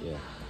Yeah.